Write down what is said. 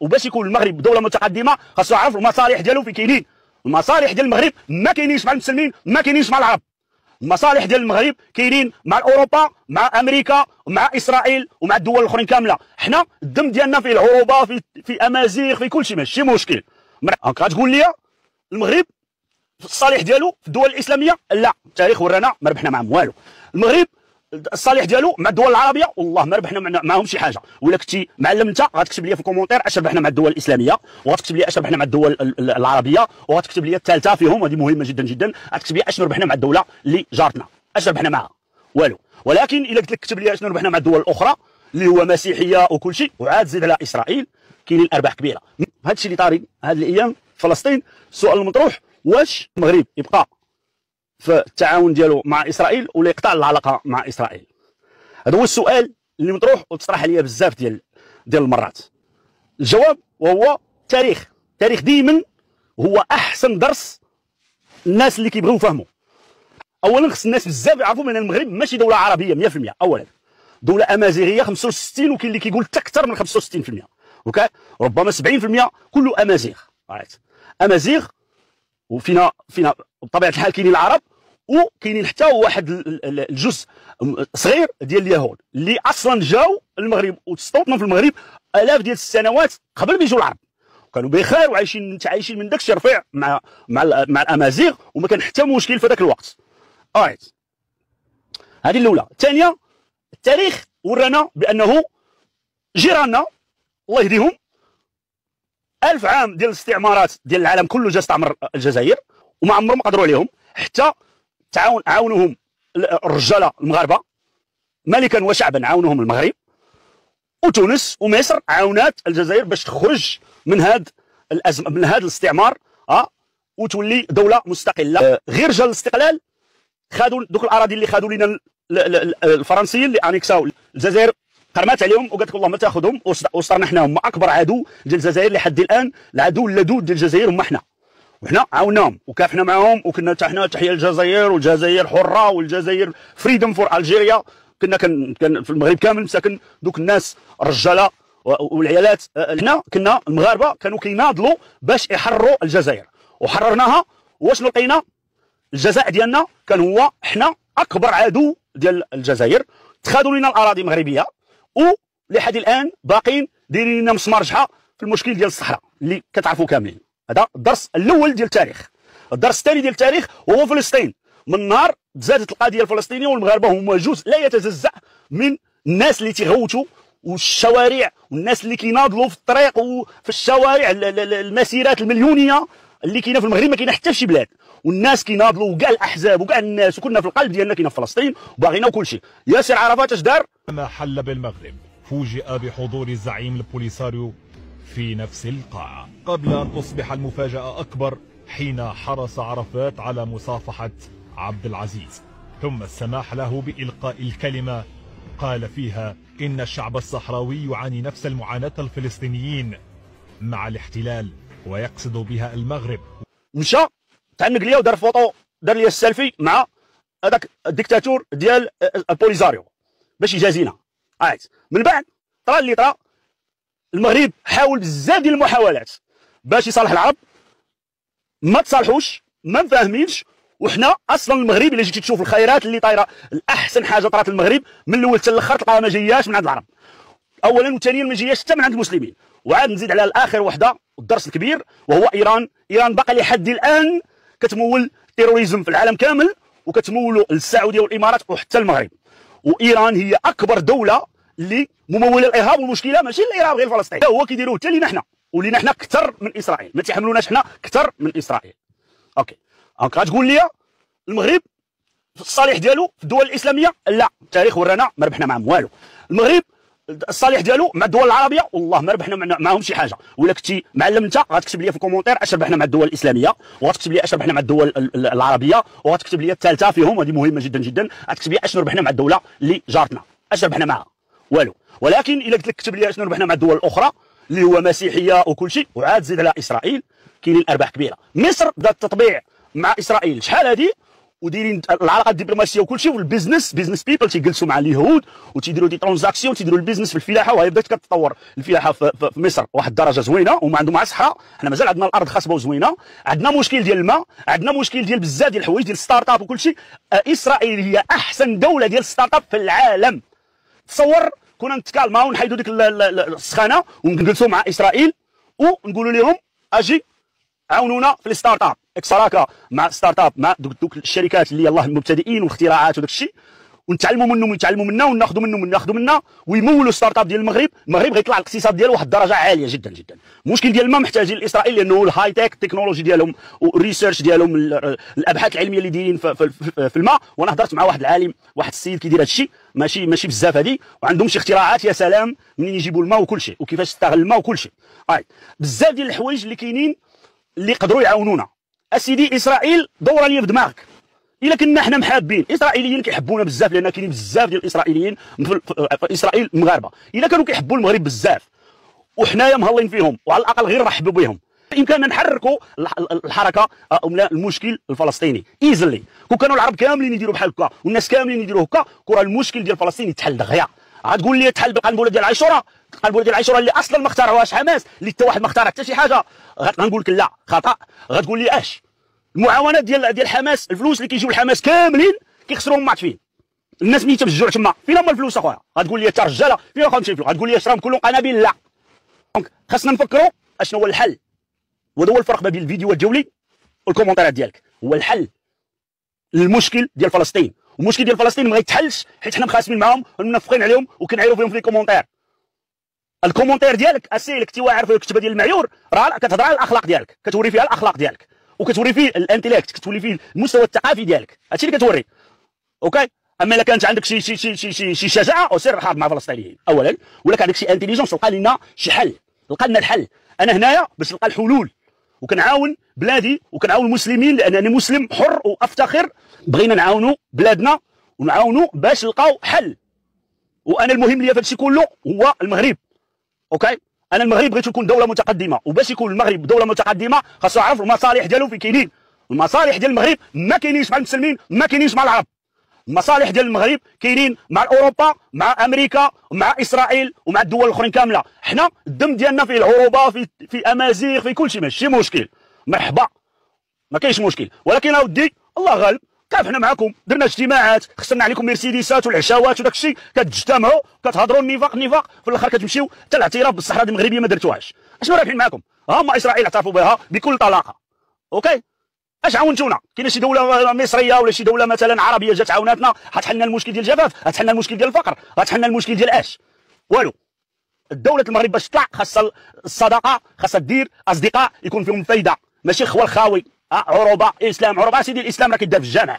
وباش يكون المغرب دولة متقدمة خاصو يعرف المصالح ديالو في كاينين. المصالح ديال المغرب ما كاينينش مع المسلمين ما كاينينش مع العرب. المصالح ديال المغرب كاينين مع أوروبا مع أمريكا ومع إسرائيل ومع الدول الأخرين كاملة. حنا الدم ديالنا فيه العروبة في في أمازيغ في كل شيء ماشي مشكل. donc غتقول لي المغرب في الصالح ديالو في الدول الإسلامية؟ لا. التاريخ ورانا ما ربحنا معهم والو. المغرب الصالح ديالو مع الدول العربية والله ما ربحنا معاهم شي حاجة. ولا كنتي معلم انت غتكتب لي في ال commentaire أش ربحنا مع الدول الإسلامية وغتكتب لي أش ربحنا مع الدول العربية وغتكتب لي الثالثة فيهم هذه مهمة جدا جدا غتكتب لي أش ربحنا مع الدولة اللي جارتنا. أش ربحنا معها؟ والو. ولكن إلا قلت لك كتب لي اشنو ربحنا مع الدول الأخرى اللي هو مسيحية وكل شيء وعاد زيد على إسرائيل كاينين ارباح كبيرة. هذا الشيء اللي طاري هذه الأيام فلسطين السؤال المطروح واش المغرب يبقى؟ في التعاون ديالو مع إسرائيل ولا يقطع العلاقة مع إسرائيل. هذا هو السؤال اللي مطروح وتطرح عليا بزاف ديال ديال المرات. الجواب وهو تاريخ. تاريخ ديما هو أحسن درس الناس اللي كيبغيو يفهموا اولا خص الناس بزاف يعرفوا من المغرب ماشي دولة عربية 100% اولا. دولة أمازيغية 65 وكاين اللي كيقول حتى أكثر من 65% أوكي؟ ربما 70% كله أمازيغ. أمازيغ وفينا فينا بطبيعة الحال كاينين العرب وكاينين حتى واحد الجزء صغير ديال اليهود اللي أصلا جاوا المغرب واستوطنوا في المغرب آلاف ديال السنوات قبل ما يجوا العرب. كانوا بخير وعايشين متعايشين من داك الشيء رفيع مع مع مع الامازيغ وما كان حتى مشكل في ذاك الوقت. ايت هذه الأولى. الثانية التاريخ ورانا بأنه جيراننا الله يهديهم. ألف عام ديال الاستعمارات ديال العالم كله جا استعمر الجزائر وما عمرهم قدروا عليهم. حتى تعاون عاونوهم الرجاله المغاربة ملكا وشعبا عاونوهم المغرب وتونس ومصر عاونات الجزائر باش تخرج من هذا الازمه من هذا الاستعمار آه وتولي دولة مستقلة. آه. غير جا الاستقلال خادوا دوك الأراضي اللي خادوا لنا الفرنسيين اللي انيكساو الجزائر قرمات عليهم وقالت لك والله ما تاخذهم وصرنا حنا هما أكبر عدو ديال الجزائر لحد الآن العدو اللدود ديال الجزائر هما حنا. وحنا عاوناهم وكافحنا معاهم وكنا حتى حنا تحية الجزائر والجزائر حرة والجزائر فريدم فور الجيريا كنا كان كان في المغرب كامل ساكن دوك الناس الرجاله والعيالات. حنا كنا المغاربة كانوا كيناضلوا باش يحرروا الجزائر. وحررناها واشنو لقينا؟ الجزاء ديالنا كان هو حنا أكبر عدو ديال الجزائر. تخادوا لنا الأراضي المغربية ولحد الآن باقين دايرين لنا مسمار جحا في المشكل ديال الصحراء اللي كتعرفوا كاملين. هذا الدرس الأول ديال التاريخ. الدرس الثاني ديال التاريخ هو فلسطين. من نهار تزادت القضية الفلسطينيه والمغاربة هما جزء لا يتجزا من الناس اللي تيغوتوا والشوارع والناس اللي كيناضلوا في الطريق وفي الشوارع المسيرات المليونية اللي كاينة في المغرب ما كاينة حتى في شي بلاد. والناس كيناضلوا وكاع الأحزاب وكاع الناس وكنا في القلب ديالنا كاينة في فلسطين وباغينا وكل شيء. ياسر عرفات اش دار؟ ما حل بالمغرب. فوجئ بحضور الزعيم البوليساريو في نفس القاعة. قبل أن تصبح المفاجأة أكبر حين حرص عرفات على مصافحة عبد العزيز. ثم السماح له بإلقاء الكلمة. قال فيها إن الشعب الصحراوي يعاني نفس المعاناة الفلسطينيين مع الاحتلال ويقصد بها المغرب. مشى تعنق ليا ودار فوطو دار لي السيلفي مع هذاك الديكتاتور ديال البوليزاريو باش يجازينا. عاد من بعد طرا اللي طرا المغرب حاول بزاف ديال المحاولات باش يصالح العرب. ما تصالحوش ما مفاهمينش وحنا أصلا المغرب إلا جيتي تشوف الخيرات اللي طايرة الأحسن حاجة طرات المغرب من الأول حتى الأخر تلقاها ما جاياش من عند العرب. اولا وثانيا ما جاياش حتى من عند المسلمين. وعاد نزيد على الآخر وحدة الدرس الكبير وهو إيران. إيران باقي لحد الآن كتمول ال terrorisme في العالم كامل وكتمولوا السعودية والإمارات وحتى المغرب. وإيران هي أكبر دولة اللي مموله الإرهاب والمشكلة ماشي الارهاب غير فلسطين. هو كيديروه حتى لينا حنا ولينا حنا أكثر من إسرائيل. ما تيحملوناش حنا أكثر من إسرائيل. أوكي. donc غتقول لي المغرب الصالح ديالو في الدول الإسلامية؟ لا. التاريخ ورانا ما ربحنا معهم والو. المغرب الصالح ديالو مع الدول العربية؟ والله ما ربحنا معاهم شي حاجة. ولا كنتي معلم انت غتكتب لي في ال commentaire اش ربحنا مع الدول الإسلامية؟ وغتكتب لي اش ربحنا مع الدول العربية؟ وغتكتب لي الثالثة فيهم. هذه مهمة جدا جدا. غتكتب لي اش ربحنا مع الدولة اللي جارتنا اش ربحنا معها؟ والو. ولكن إلا قلت لك كتب لي شنو ربحنا مع الدول الأخرى اللي هو مسيحية وكل شيء وعاد زيد على إسرائيل كاينين أرباح كبيرة. مصر بدات التطبيع مع إسرائيل شحال هذه ودايرين العلاقة الدبلوماسية وكل شيء وال business business people تيجلسوا مع اليهود وتيديروا des transactions تيديروا ال business في الفلاحة وهي بدات كتطور الفلاحة في, في, في مصر واحد الدرجة زوينة وما عندهم مع صحه حنا مازال عندنا الأرض خصبه وزوينة. عندنا مشكل ديال الماء عندنا مشكل ديال بزاف ديال الحوايج ديال startup وكل شيء. إسرائيل هي أحسن دولة ديال startup في العالم. تصور كنا نتكالما ونحيدوا ديك السخانة ونجلسوا مع إسرائيل ونقولوا لهم أجي عاونونا في ال startup اكسراكا مع startup مع دوك, دوك الشركات اللي الله المبتدئين والاختراعات وداك الشيء ونتعلموا منهم ونتعلموا منا وناخذوا منهم وناخذوا منا. ويمولوا startup ديال المغرب. المغرب غيطلع الاقتصاد ديالو واحد الدرجة عالية جدا جدا. المشكل ديال الماء محتاجين لاسرائيل لأنه ال high tech ال technology ديالهم وال research ديالهم الأبحاث العلمية اللي دايرين في, الماء. وأنا هضرت مع واحد العالم واحد السيد كيدير هذا الشيء ماشي ماشي بزاف هذه وعندهم شي اختراعات يا سلام منين يجيبوا الماء وكل شيء. وكيفاش تستغل الماء وكل شيء. بزاف ديال الحوايج اللي كاينين اللي يقدروا يعاونونا. أسيدي إسرائيل دوره لي في دماغك. إلا كنا حنا محابين. إسرائيليين كيحبونا بزاف لأن كاينين بزاف ديال الإسرائيليين في إسرائيل مغاربة. إلا كانوا كيحبوا المغرب بزاف. وحنايا مهلين فيهم. وعلى الأقل غير نرحبوا بهم. بامكاننا نحركوا الحركة المشكل الفلسطيني. ايزلي كون كانوا العرب كاملين يديروا بحال هكا والناس كاملين يديروا هكا كره المشكل ديال فلسطين يتحل دغيا. غتقول لي تحل بالقنبله ديال عاشوراء القنبله ديال عاشوراء اللي أصلا ما اختارهاش حماس اللي حتى واحد ما اختار حتى شي حاجة. غنقول لك لا خطأ. غتقول لي أش؟ المعاونات ديال ديال حماس الفلوس اللي كيجيو لحماس كاملين كيخسروهم معطفين الناس ميتة بالجوع تما. فين هما الفلوس أخويا؟ غتقول لي حتى رجاله فين غنمشي الفلوس؟ غتقول لي شراهم كلهم؟ قنابل لا. donc خاصنا نفكروا أشنو هو الحل. وهذا هو الفرق ما بين الفيديوهات ديالي وال commentaire ات ديالك. هو الحل للمشكل ديال فلسطين. والمشكل ديال فلسطين ما غيتحلش حيت حنا مخاسمين معاهم ومنفقين عليهم وكنعيروا فيهم في ال commentaire ال commentaire ديالك أسيلك تي واعر في الكتابه ديال المعيور راه كتهضر على الأخلاق ديالك كتوري فيها الأخلاق ديالك. وكتوري فيه ال intellect كتوري فيه المستوى الثقافي ديالك. هادشي اللي كتوري. أوكي؟ أما إلا كانت عندك شي شي شي شي, شي, شي شجاعة وسير حارب مع الفلسطينيين اولا ولا كان عندك شي intelligence لقى لنا شي حل. لقى لنا الحل. أنا هنايا باش نلقى الحلول. وكنعاون بلادي وكنعاون المسلمين لأنني مسلم حر وأفتخر. بغينا نعاونوا بلادنا ونعاونوا باش نلقاو حل. وأنا المهم ليا في هادشي كله هو المغرب. أوكي؟ أنا المغرب بغيت يكون دولة متقدمة. وباش يكون المغرب دولة متقدمة خاصو يعرف المصالح ديالو فين كاينين المصالح ديال المغرب ما كاينينش مع المسلمين ما كاينينش مع العرب. المصالح ديال المغرب كاينين مع أوروبا مع أمريكا مع إسرائيل ومع الدول الأخرين كاملة. حنا الدم ديالنا فيه العروبه في في أمازيغ في كل شيء. ماشي مشكل. مرحبا ما كاينش مشكل. ولكن أودي الله غالب كيف حنا معكم درنا اجتماعات خسرنا عليكم مرسيدسات والعشاوات وداك الشيء. كتجتمعوا كتهضروا النفاق نفاق في الأخر كتمشيو حتى الاعتراف بالصحراء المغربية ما درتوهاش. أشنو رابحين معكم هما إسرائيل اعترفوا بها بكل طلاقة. أوكي؟ أش عاونتونا؟ كاين شي دولة مصرية ولا شي دولة مثلا عربية جات عاوناتنا؟ غتحلنا المشكل ديال الجفاف غتحلنا المشكل ديال الفقر غتحلنا المشكل ديال أش؟ والو. الدولة المغرب باش تطلع خاصها الصداقة خاصها دير أصدقاء يكون فيهم فايدة. ماشي خوال خاوي. عروبه إسلام عروبه سيدي الإسلام راه كيدار في الجامع.